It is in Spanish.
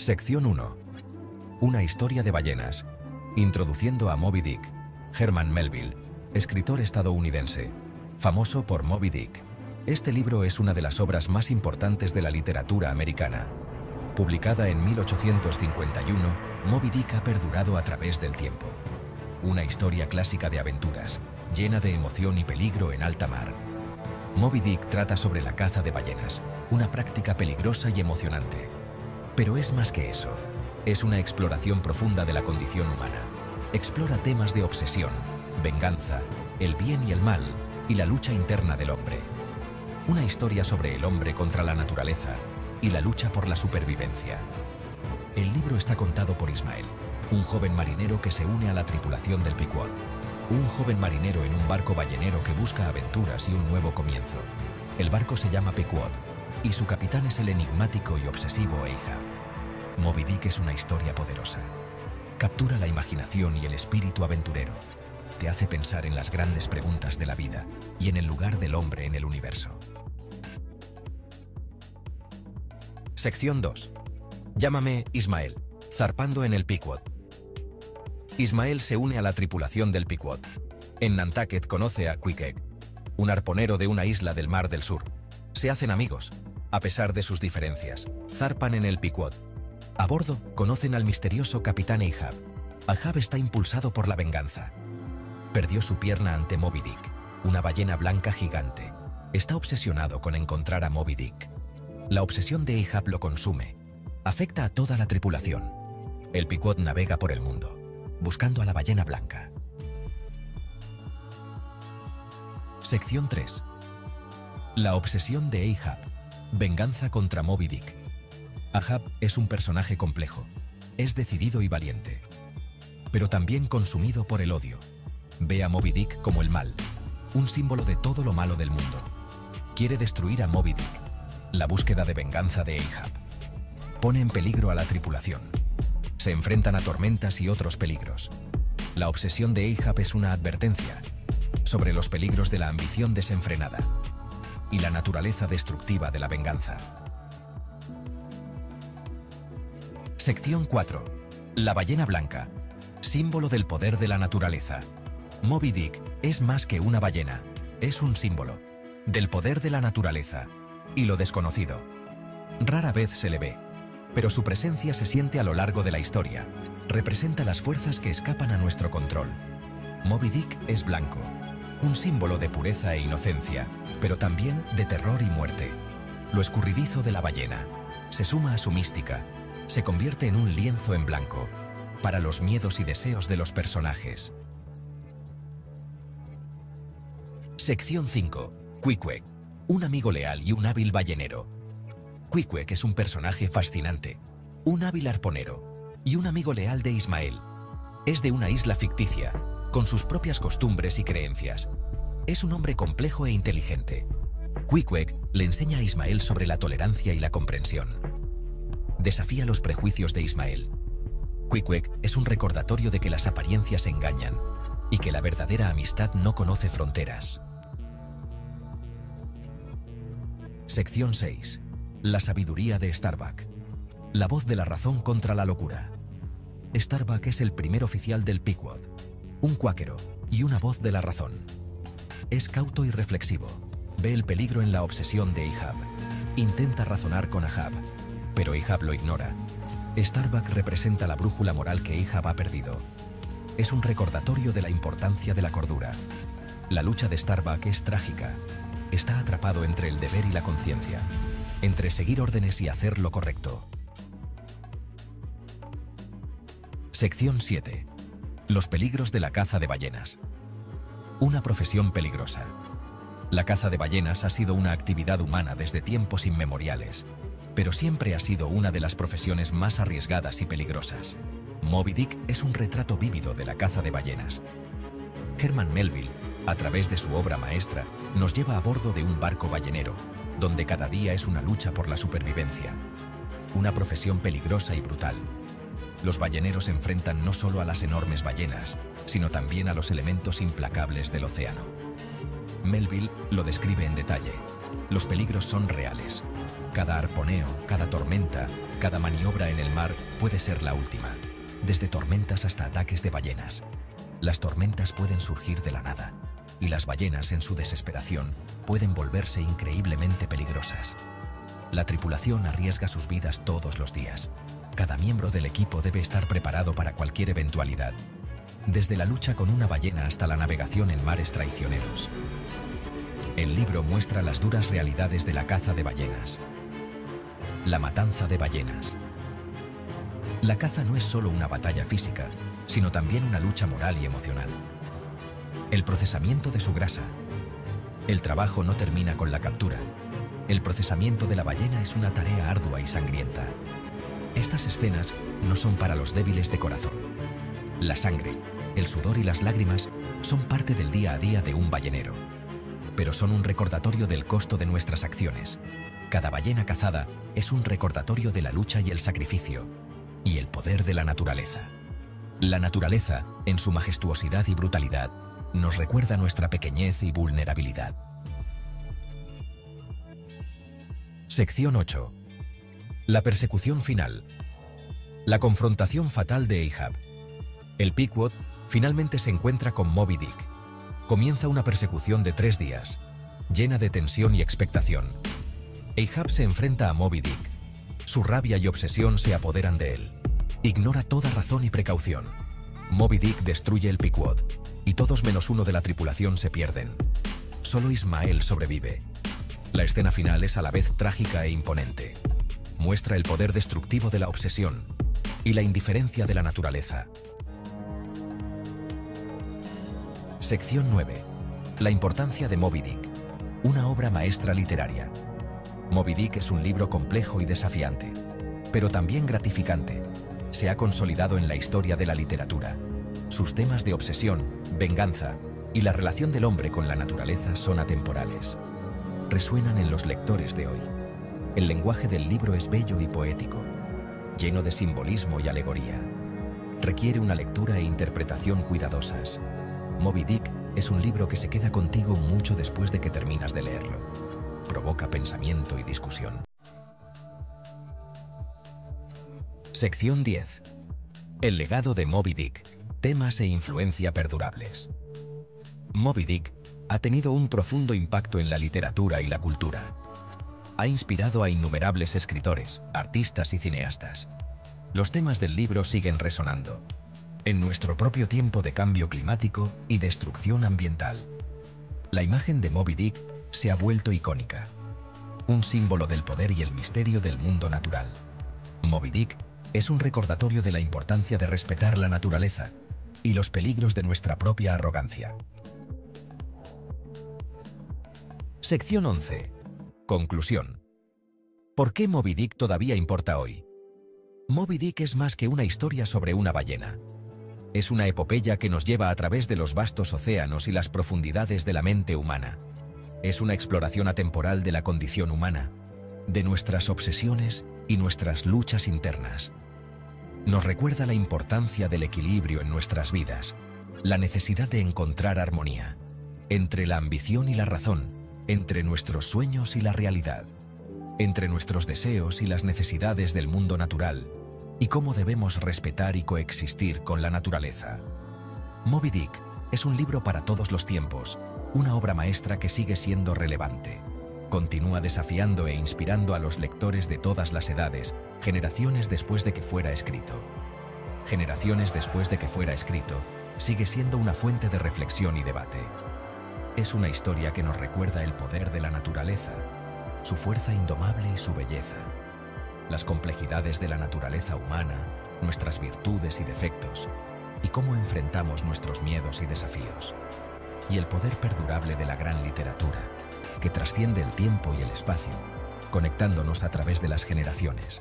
Sección 1. Una historia de ballenas. Introduciendo a Moby Dick. Herman Melville, escritor estadounidense, famoso por Moby Dick. Este libro es una de las obras más importantes de la literatura americana. Publicada en 1851, Moby Dick ha perdurado a través del tiempo. Una historia clásica de aventuras, llena de emoción y peligro en alta mar. Moby Dick trata sobre la caza de ballenas, una práctica peligrosa y emocionante. Pero es más que eso. Es una exploración profunda de la condición humana. Explora temas de obsesión, venganza, el bien y el mal y la lucha interna del hombre. Una historia sobre el hombre contra la naturaleza y la lucha por la supervivencia. El libro está contado por Ismael, un joven marinero que se une a la tripulación del Pequod. Un joven marinero en un barco ballenero que busca aventuras y un nuevo comienzo. El barco se llama Pequod y su capitán es el enigmático y obsesivo Ahab. Moby Dick es una historia poderosa. Captura la imaginación y el espíritu aventurero. Te hace pensar en las grandes preguntas de la vida y en el lugar del hombre en el universo. Sección 2. Llámame Ismael, zarpando en el Pequod. Ismael se une a la tripulación del Pequod. En Nantucket conoce a Quickegg, un arponero de una isla del Mar del Sur. Se hacen amigos. A pesar de sus diferencias, zarpan en el Pequod. A bordo conocen al misterioso capitán Ahab. Ahab está impulsado por la venganza. Perdió su pierna ante Moby Dick, una ballena blanca gigante. Está obsesionado con encontrar a Moby Dick. La obsesión de Ahab lo consume. Afecta a toda la tripulación. El Pequod navega por el mundo buscando a la ballena blanca. Sección 3. La obsesión de Ahab. Venganza contra Moby Dick. Ahab es un personaje complejo. Es decidido y valiente. Pero también consumido por el odio. Ve a Moby Dick como el mal, un símbolo de todo lo malo del mundo. Quiere destruir a Moby Dick. La búsqueda de venganza de Ahab. Pone en peligro a la tripulación se enfrentan a tormentas y otros peligros. La obsesión de Ahab es una advertencia sobre los peligros de la ambición desenfrenada y la naturaleza destructiva de la venganza. Sección 4. La ballena blanca, símbolo del poder de la naturaleza. Moby Dick es más que una ballena, es un símbolo del poder de la naturaleza y lo desconocido. Rara vez se le ve pero su presencia se siente a lo largo de la historia. Representa las fuerzas que escapan a nuestro control. Moby Dick es blanco, un símbolo de pureza e inocencia, pero también de terror y muerte. Lo escurridizo de la ballena se suma a su mística, se convierte en un lienzo en blanco para los miedos y deseos de los personajes. Sección 5. Queequeg, un amigo leal y un hábil ballenero. Queequeg es un personaje fascinante, un hábil arponero y un amigo leal de Ismael. Es de una isla ficticia, con sus propias costumbres y creencias. Es un hombre complejo e inteligente. Queequeg le enseña a Ismael sobre la tolerancia y la comprensión. Desafía los prejuicios de Ismael. Queequeg es un recordatorio de que las apariencias engañan y que la verdadera amistad no conoce fronteras. Sección 6. La sabiduría de Starbuck. La voz de la razón contra la locura. Starbuck es el primer oficial del Pequod, un cuáquero y una voz de la razón. Es cauto y reflexivo. Ve el peligro en la obsesión de Ahab. Intenta razonar con Ahab, pero Ahab lo ignora. Starbuck representa la brújula moral que Ahab ha perdido. Es un recordatorio de la importancia de la cordura. La lucha de Starbuck es trágica. Está atrapado entre el deber y la conciencia entre seguir órdenes y hacer lo correcto. Sección 7. Los peligros de la caza de ballenas. Una profesión peligrosa. La caza de ballenas ha sido una actividad humana desde tiempos inmemoriales, pero siempre ha sido una de las profesiones más arriesgadas y peligrosas. Moby Dick es un retrato vívido de la caza de ballenas. Herman Melville, a través de su obra maestra, nos lleva a bordo de un barco ballenero, donde cada día es una lucha por la supervivencia. Una profesión peligrosa y brutal. Los balleneros enfrentan no solo a las enormes ballenas, sino también a los elementos implacables del océano. Melville lo describe en detalle. Los peligros son reales. Cada arponeo, cada tormenta, cada maniobra en el mar puede ser la última, desde tormentas hasta ataques de ballenas. Las tormentas pueden surgir de la nada, y las ballenas en su desesperación pueden volverse increíblemente peligrosas. La tripulación arriesga sus vidas todos los días. Cada miembro del equipo debe estar preparado para cualquier eventualidad, desde la lucha con una ballena hasta la navegación en mares traicioneros. El libro muestra las duras realidades de la caza de ballenas. La matanza de ballenas. La caza no es solo una batalla física, sino también una lucha moral y emocional. El procesamiento de su grasa. El trabajo no termina con la captura. El procesamiento de la ballena es una tarea ardua y sangrienta. Estas escenas no son para los débiles de corazón. La sangre, el sudor y las lágrimas son parte del día a día de un ballenero, pero son un recordatorio del costo de nuestras acciones. Cada ballena cazada es un recordatorio de la lucha y el sacrificio, y el poder de la naturaleza. La naturaleza, en su majestuosidad y brutalidad, nos recuerda nuestra pequeñez y vulnerabilidad. Sección 8. La persecución final. La confrontación fatal de Ahab. El Pequod finalmente se encuentra con Moby Dick. Comienza una persecución de tres días, llena de tensión y expectación. Ahab se enfrenta a Moby Dick. Su rabia y obsesión se apoderan de él. Ignora toda razón y precaución. Moby Dick destruye el Pequod, y todos menos uno de la tripulación se pierden. Solo Ismael sobrevive. La escena final es a la vez trágica e imponente. Muestra el poder destructivo de la obsesión y la indiferencia de la naturaleza. Sección 9. La importancia de Moby Dick. Una obra maestra literaria. Moby Dick es un libro complejo y desafiante, pero también gratificante. Se ha consolidado en la historia de la literatura. Sus temas de obsesión, venganza y la relación del hombre con la naturaleza son atemporales. Resuenan en los lectores de hoy. El lenguaje del libro es bello y poético, lleno de simbolismo y alegoría. Requiere una lectura e interpretación cuidadosas, Moby Dick es un libro que se queda contigo mucho después de que terminas de leerlo. Provoca pensamiento y discusión. Sección 10. El legado de Moby Dick. Temas e influencia perdurables. Moby Dick ha tenido un profundo impacto en la literatura y la cultura. Ha inspirado a innumerables escritores, artistas y cineastas. Los temas del libro siguen resonando, en nuestro propio tiempo de cambio climático y destrucción ambiental. La imagen de Moby Dick se ha vuelto icónica, un símbolo del poder y el misterio del mundo natural. Moby Dick es un recordatorio de la importancia de respetar la naturaleza y los peligros de nuestra propia arrogancia. Sección 11. Conclusión. ¿Por qué Moby Dick todavía importa hoy? Moby Dick es más que una historia sobre una ballena. Es una epopeya que nos lleva a través de los vastos océanos y las profundidades de la mente humana. Es una exploración atemporal de la condición humana, de nuestras obsesiones y nuestras luchas internas. Nos recuerda la importancia del equilibrio en nuestras vidas, la necesidad de encontrar armonía entre la ambición y la razón, entre nuestros sueños y la realidad, entre nuestros deseos y las necesidades del mundo natural, y cómo debemos respetar y coexistir con la naturaleza. Moby Dick es un libro para todos los tiempos, una obra maestra que sigue siendo relevante. Continúa desafiando e inspirando a los lectores de todas las edades, generaciones después de que fuera escrito. Generaciones después de que fuera escrito, sigue siendo una fuente de reflexión y debate. Es una historia que nos recuerda el poder de la naturaleza, su fuerza indomable y su belleza las complejidades de la naturaleza humana, nuestras virtudes y defectos, y cómo enfrentamos nuestros miedos y desafíos, y el poder perdurable de la gran literatura, que trasciende el tiempo y el espacio, conectándonos a través de las generaciones.